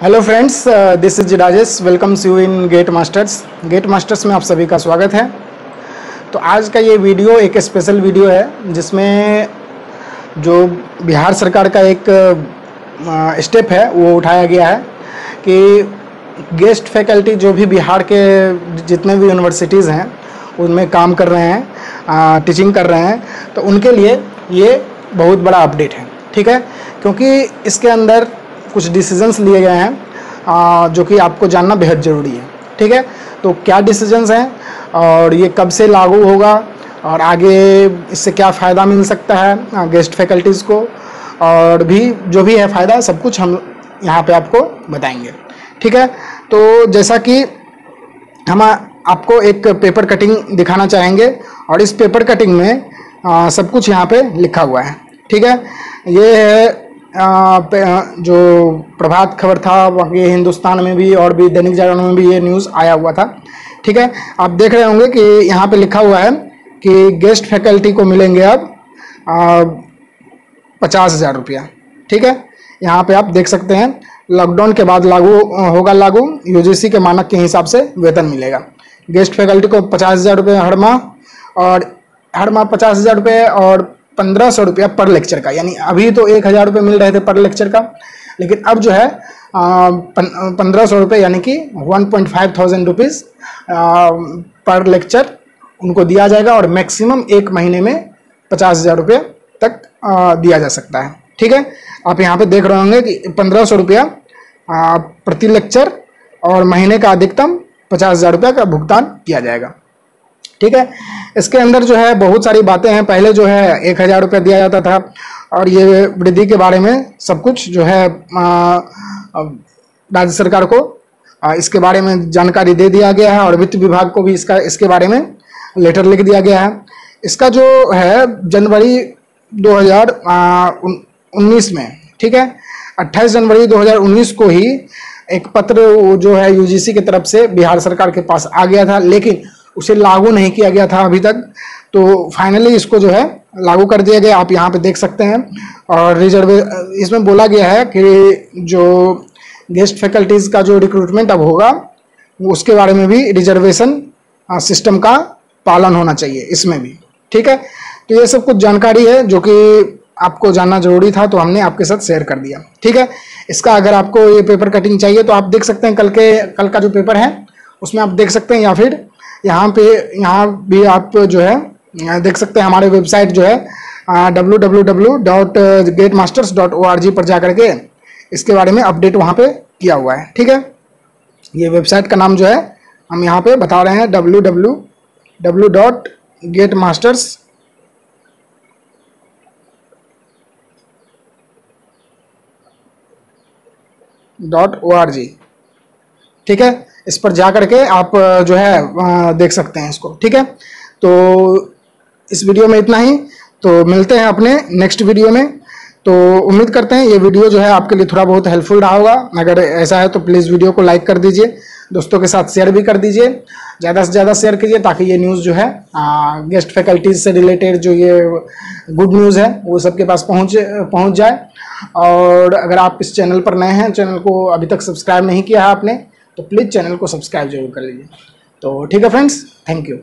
Hello friends this is Rajesh welcomes you in GATE Masters GATE Masters में आप सभी का स्वागत है। तो आज का ये वीडियो एक स्पेशल वीडियो है, जिसमें जो बिहार सरकार का एक स्टेप है, वो उठाया गया है कि गेस्ट फैकल्टी जो भी बिहार के जितने भी यूनिवर्सिटीज़ हैं, उनमें काम कर रहे हैं टीचिंग कर रहे हैं तो उनके लिए ये बहुत बड़ा अपडेट है। ठीक है? क्योंकि इसके अंदर कुछ डिसीजंस लिए गए हैं जो कि आपको जानना बेहद ज़रूरी है ठीक है? तो क्या डिसीजंस हैं और ये कब से लागू होगा और आगे इससे क्या फ़ायदा मिल सकता है गेस्ट फैकल्टीज़ को? और भी जो भी है फ़ायदा सब कुछ हम यहाँ पे आपको बताएँगे ठीक है? तो जैसा कि हम आपको एक पेपर कटिंग दिखाना चाहेंगे और इस पेपर कटिंग में आ, सब कुछ यहाँ पे लिखा हुआ है ठीक है? ये है जो प्रभात खबर था बाकी हिंदुस्तान में भी और भी दैनिक जागरण में भी ये न्यूज़ आया हुआ था। ठीक है? आप देख रहे होंगे कि यहाँ पे लिखा हुआ है कि गेस्ट फैकल्टी को मिलेंगे अब पचास हज़ार रुपया। ठीक है? यहाँ पे आप देख सकते हैं लॉकडाउन के बाद लागू होगा लागू यूजीसी के मानक के हिसाब से वेतन मिलेगा। गेस्ट फैकल्टी को पचास हज़ार रुपये हर माह, और हर माह पचास हज़ार रुपये, और पंद्रह सौ रुपया पर लेक्चर का यानी अभी तो एक हज़ार रुपये मिल रहे थे पर लेक्चर का लेकिन अब जो है पंद्रह सौ रुपये यानी कि one point five thousand rupees पर लेक्चर उनको दिया जाएगा और मैक्सिमम एक महीने में पचास हज़ार रुपये तक आ, दिया जा सकता है। ठीक है? आप यहाँ पे देख रहे होंगे कि पंद्रह सौ रुपया प्रति लेक्चर और महीने का अधिकतम पचास हज़ार रुपया का भुगतान किया जाएगा। ठीक है? इसके अंदर जो है बहुत सारी बातें हैं। पहले जो है एक हज़ार रुपया दिया जाता था और ये वृद्धि के बारे में सब कुछ जो है राज्य सरकार को इसके बारे में जानकारी दे दिया गया है और वित्त विभाग को भी इसका, इसके बारे में लेटर लिख दिया गया है। इसका जो है जनवरी 2019 में, ठीक है? 28 जनवरी 2019 को ही एक पत्र जो है यूजीसी की तरफ़ से बिहार सरकार के पास आ गया था। लेकिन उसे लागू नहीं किया गया था अभी तक। तो फाइनली इसको जो है, लागू कर दिया गया। आप यहाँ पे देख सकते हैं। और रिजर्वे इसमें बोला गया है कि जो गेस्ट फैकल्टीज़ का जो रिक्रूटमेंट अब होगा, उसके बारे में भी रिजर्वेशन सिस्टम का पालन होना चाहिए, इसमें भी। ठीक है? तो ये सब कुछ जानकारी है, जो कि आपको जानना ज़रूरी था तो हमने आपके साथ शेयर कर दिया। ठीक है? इसका अगर आपको ये पेपर कटिंग चाहिए तो आप देख सकते हैं कल के, कल का जो पेपर है, उसमें आप देख सकते हैं या फिर यहाँ पे, यहाँ भी आप जो है देख सकते हैं हमारे वेबसाइट जो है W W W dot GATE Masters dot O R G पर जा करके इसके बारे में अपडेट वहाँ पे किया हुआ है, ठीक है? ये वेबसाइट का नाम जो है, हम यहाँ पे बता रहे हैं W W W dot GATE Masters dot O R G ठीक है? इस पर जा करके आप जो है देख सकते हैं इसको ठीक है? तो इस वीडियो में इतना ही। तो मिलते हैं अपने नेक्स्ट वीडियो में। तो उम्मीद करते हैं ये वीडियो जो है आपके लिए थोड़ा बहुत हेल्पफुल रहा होगा। अगर ऐसा है तो प्लीज़ वीडियो को लाइक कर दीजिए दोस्तों के साथ शेयर भी कर दीजिए। ज़्यादा से ज़्यादा शेयर कीजिए ताकि ये न्यूज़ जो है आ, गेस्ट फैकल्टीज से रिलेटेड जो ये गुड न्यूज़ है वो सबके पास पहुँच पहुँच जाए। और अगर आप इस चैनल पर नए हैं चैनल को अभी तक सब्सक्राइब नहीं किया है आपने तो प्लीज़ चैनल को सब्सक्राइब ज़रूर कर लीजिए। तो ठीक है फ्रेंड्स थैंक यू